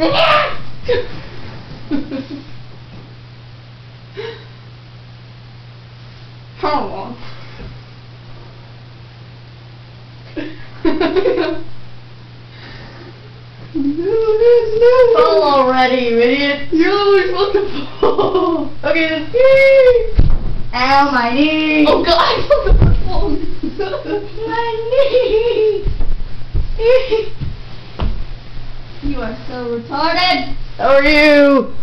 How long? Fall already, you idiot. You're always supposed to fall. Okay, then. Yay! Ow, my knee. Oh god, I fell the My knee. You are so retarded. How are you?